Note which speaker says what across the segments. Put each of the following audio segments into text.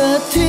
Speaker 1: Sa ti,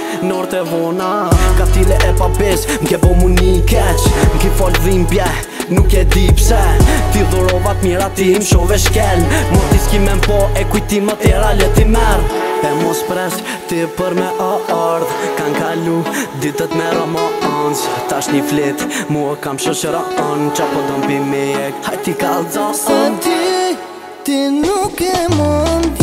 Speaker 2: Norte vona tile e papes Mke po mu një keq Mki fol dhim bje Nuk e di pse Ti dhurovat mira ti im shove shkel Moti s'ki men po e kujti më tjera le ti merd E mos pres ti për me o ard Kan kalu ditët me rëmo ans Tash një flit mua kam shëshëra on Qa po dëmpi me jek Hajti kalzo son Ti, ti nuk e mund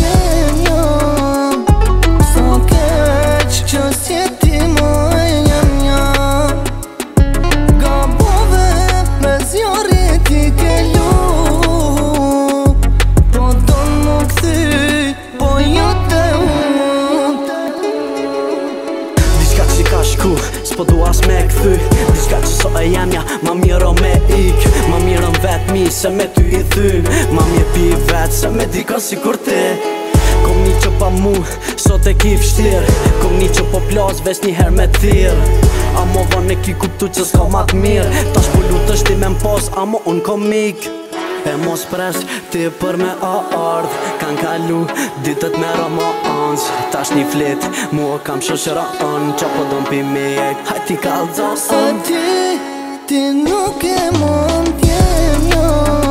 Speaker 2: po dua me këthy Diska që sot e jam ja Ma miro me ik Ma miro në vetë mi se me ty i thyn Ma mje pi vetë se me dikon si kur ti Kom një që pa mu Sot e ki fështir Kom një që po plas Ves një her me thyr A mo e ki kuptu që s'ka mat mirë Tash po të është ti me më A mo unë komik E mos presh ti për me o ardh Kan kalu ditët me rëmo ans Tash një flit, mua kam shëshëra on Qa po do mpi me e Haj ti kaldo zosën ti, ti nuk e mund tjenë